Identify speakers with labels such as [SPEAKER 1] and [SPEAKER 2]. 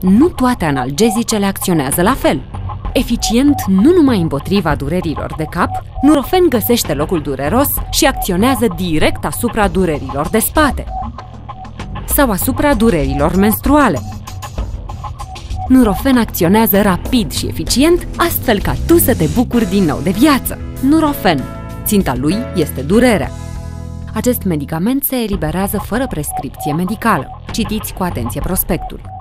[SPEAKER 1] nu toate analgezicele acționează la fel. Eficient nu numai împotriva durerilor de cap, Nurofen găsește locul dureros și acționează direct asupra durerilor de spate sau asupra durerilor menstruale. Nurofen acționează rapid și eficient, astfel ca tu să te bucuri din nou de viață. Nurofen. Ținta lui este durerea. Acest medicament se eliberează fără prescripție medicală. Citiți cu atenție prospectul.